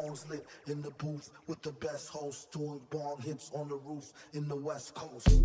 songs lit in the booth with the best host, doing bong hits on the roof in the West Coast.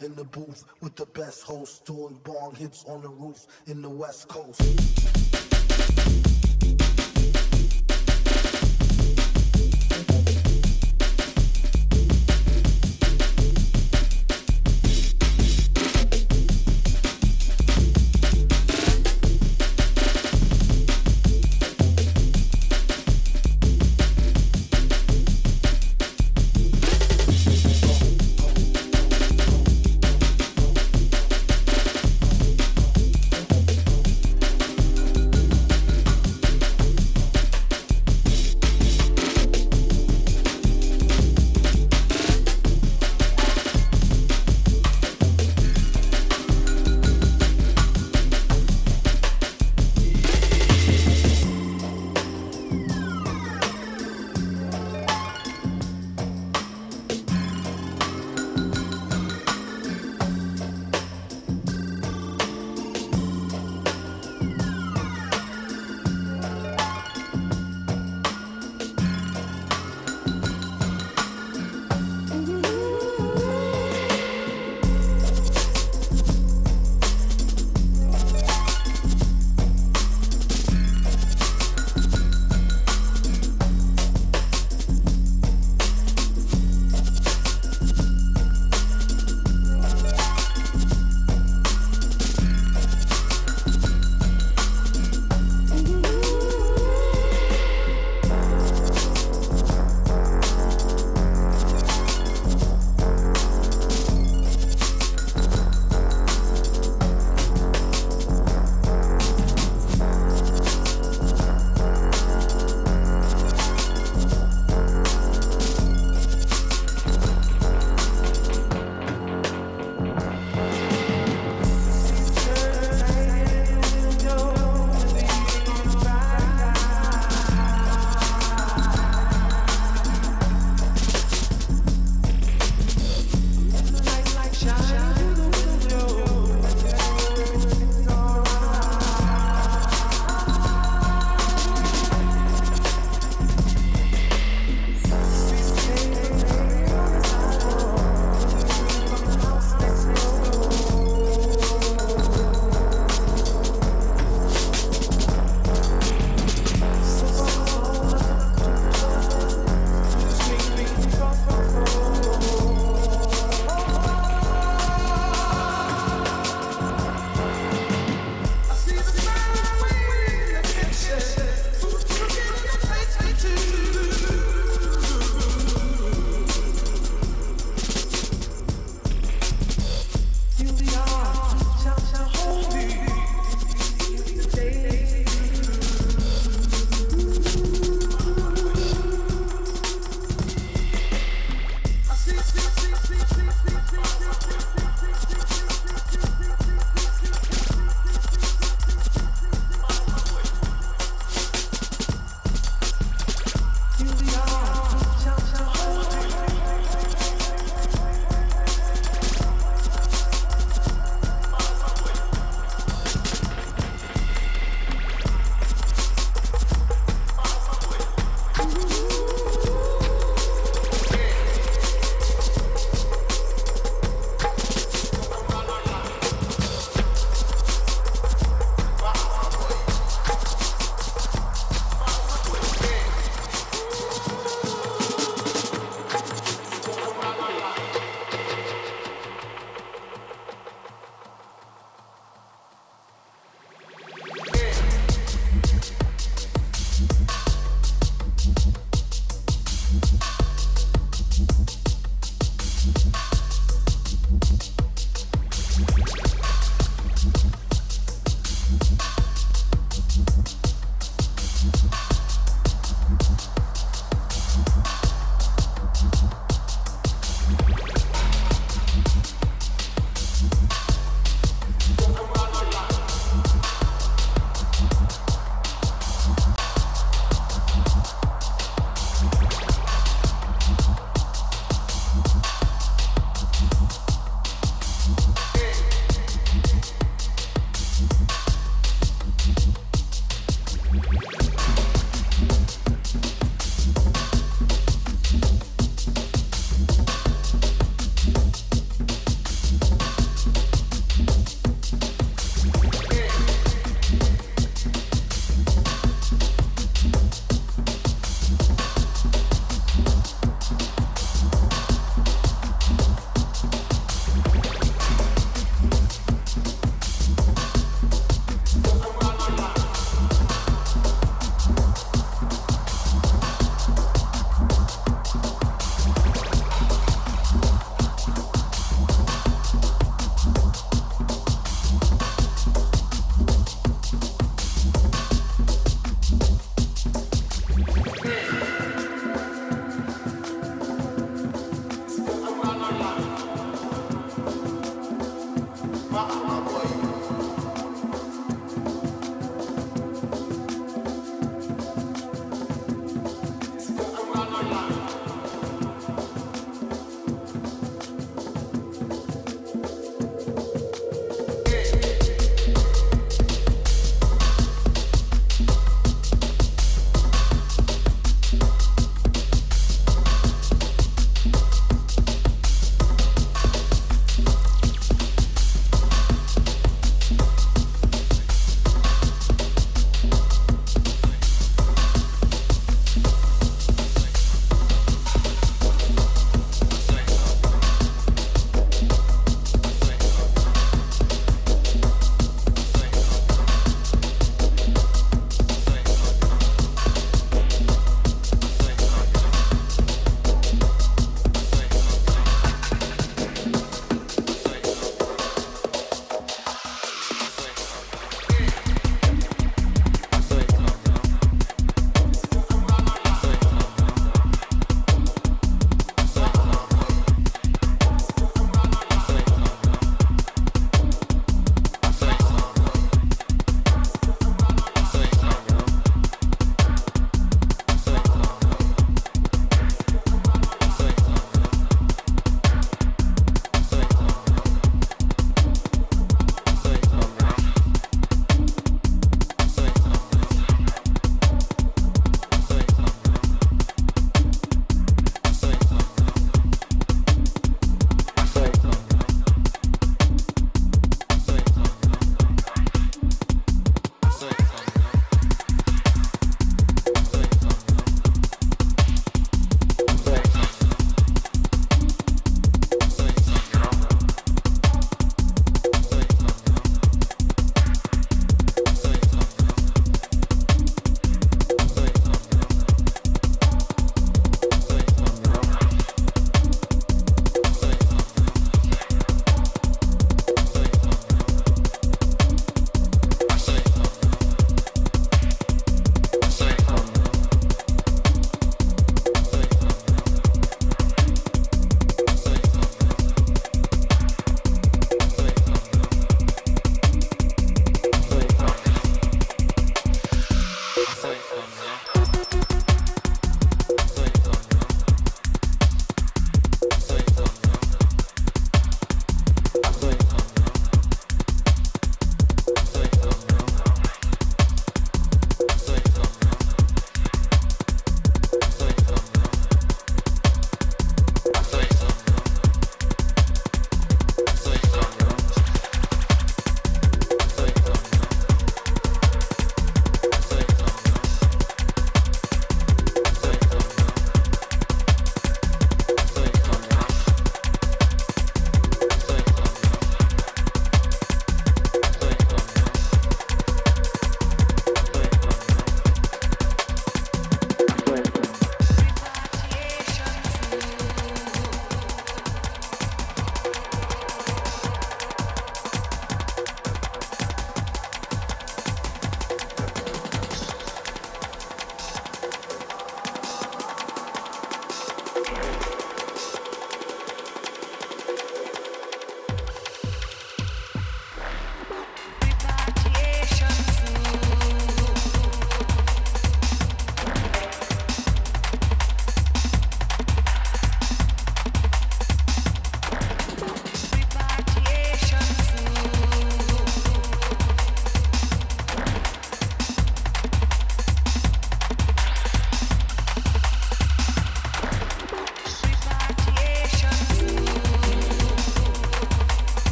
In the booth with the best host, doing bong hits on the roof in the West Coast.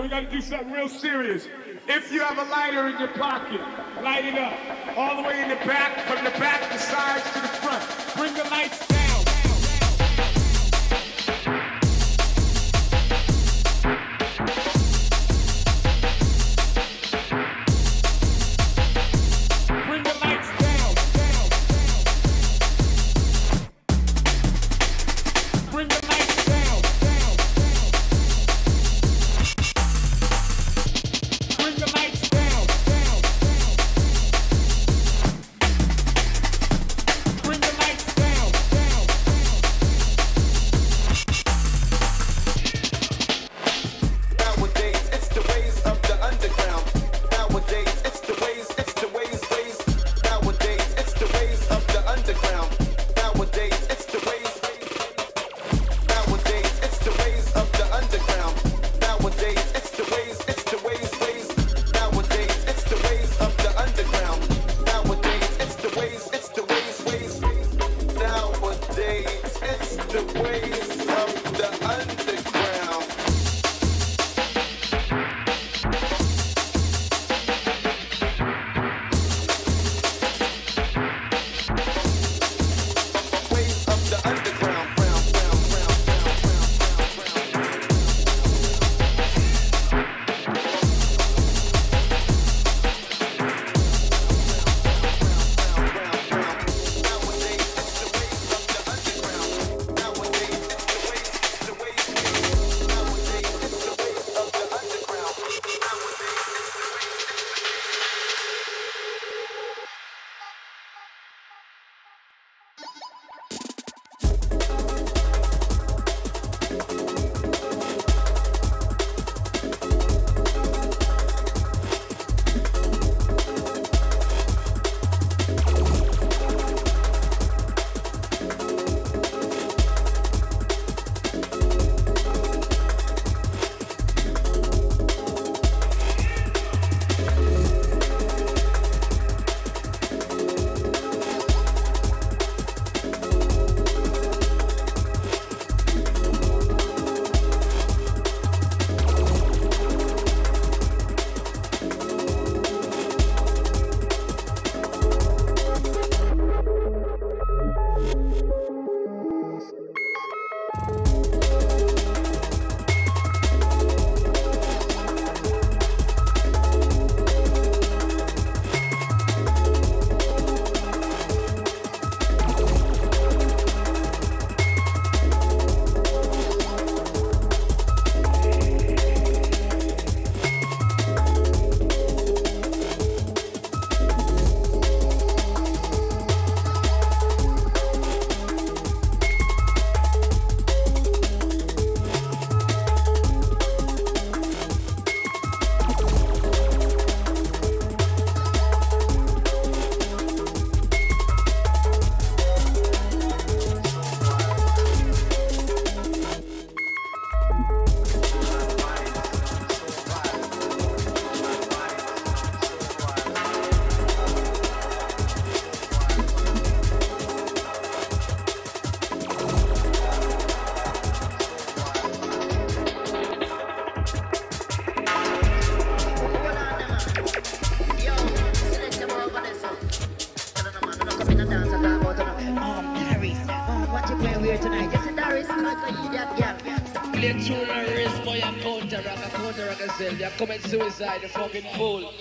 We got to do something real serious. If you have a lighter in your pocket, light it up. All the way in the back, from the back, to the sides to the front. Bring the lights commit suicide, you fucking fool.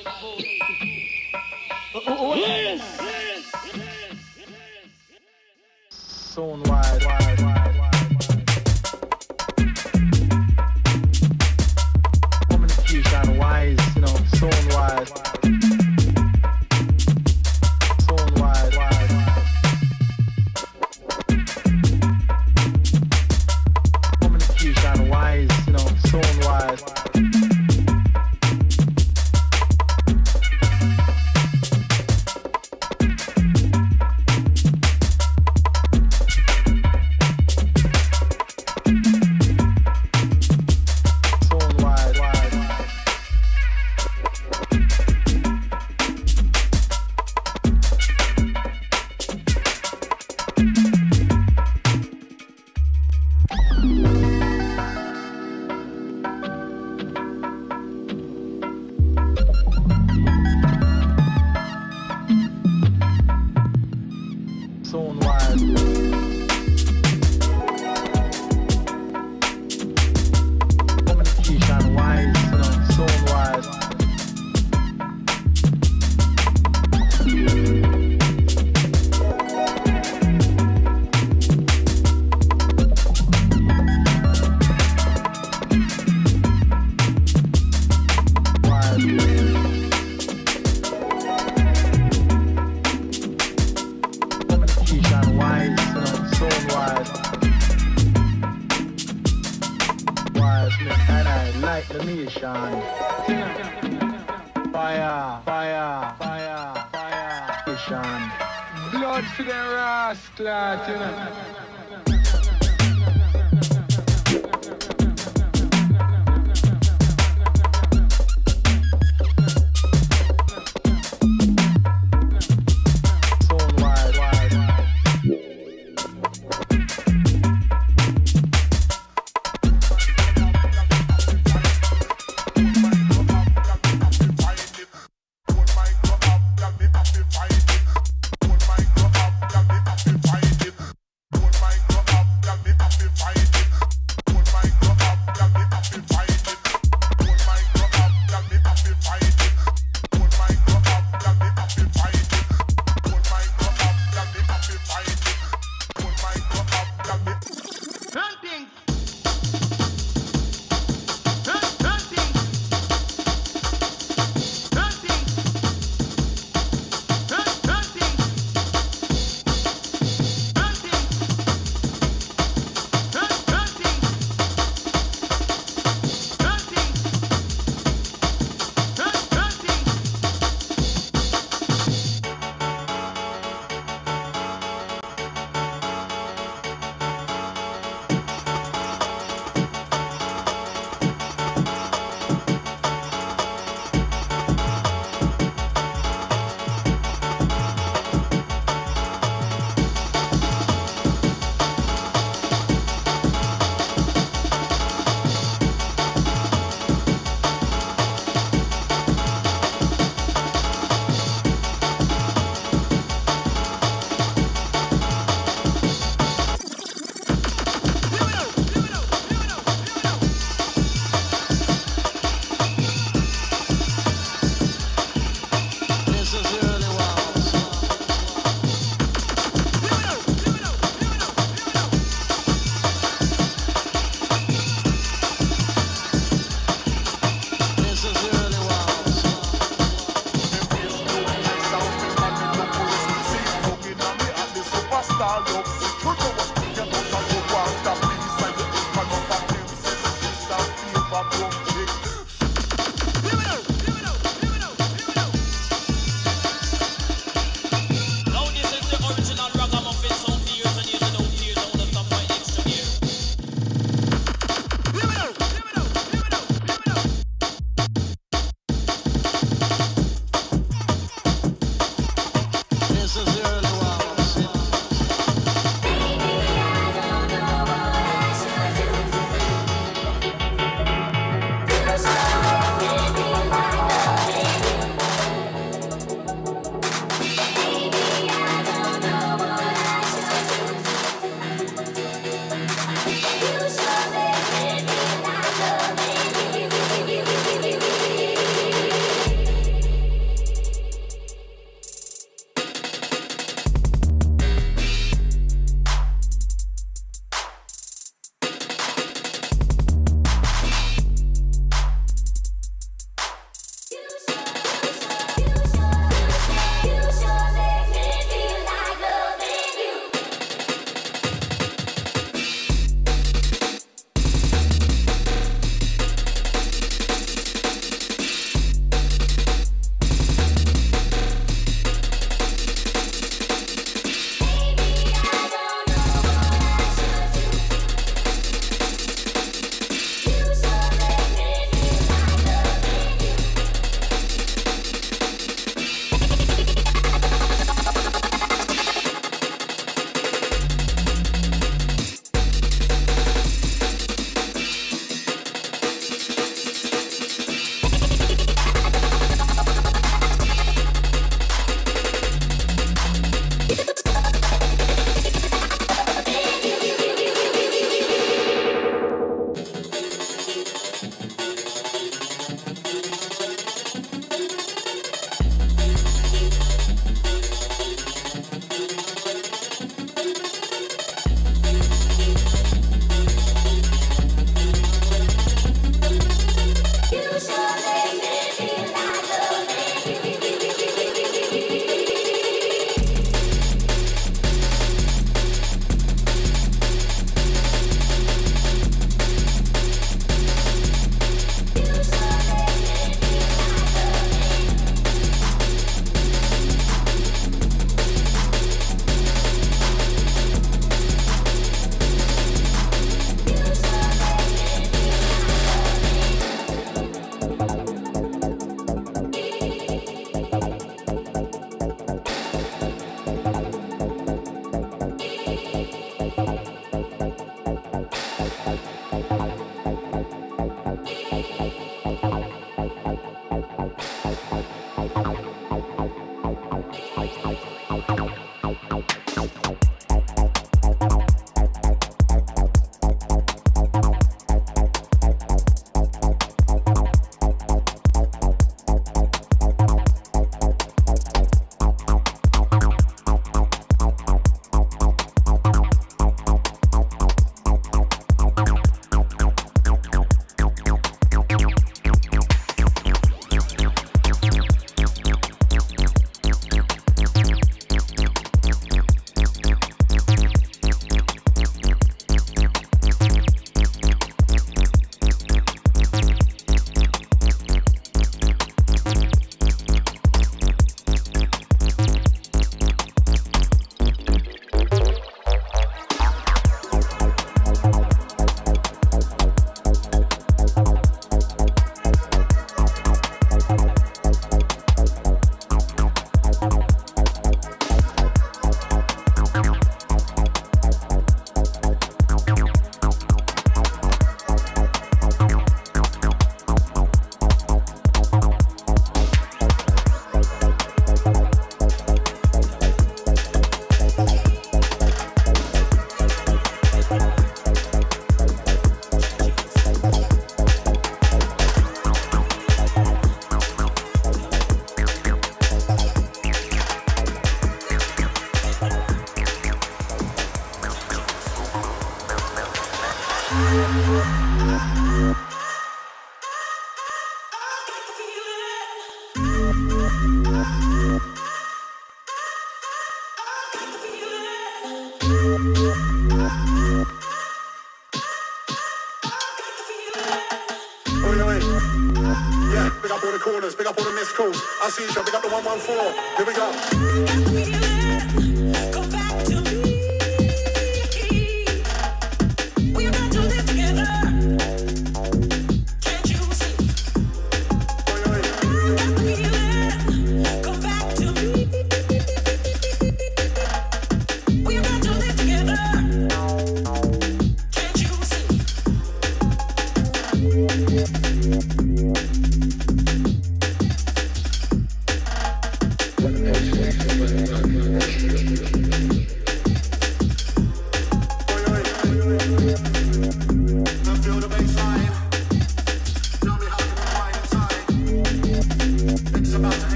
Together.